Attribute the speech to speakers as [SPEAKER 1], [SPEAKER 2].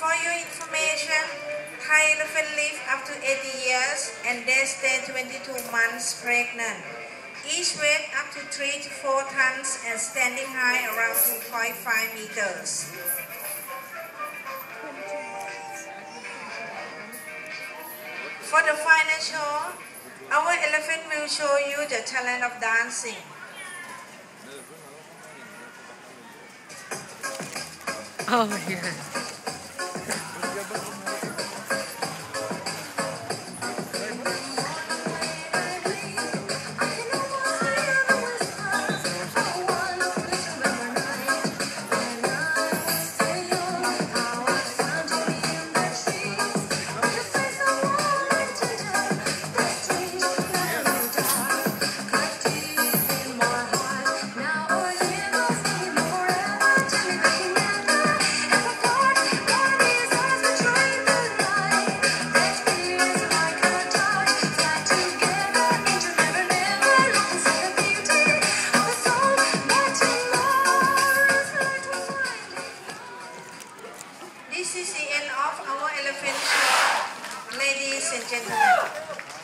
[SPEAKER 1] For your information, Thai elephant live up to 80 years and they stay 22 months pregnant. Each weight up to 3 to 4 tons and standing high around 2.5 meters. For the final show, our elephant will show you the talent of dancing.
[SPEAKER 2] Oh, yeah.
[SPEAKER 1] This is the end of our elephant show, ladies and gentlemen.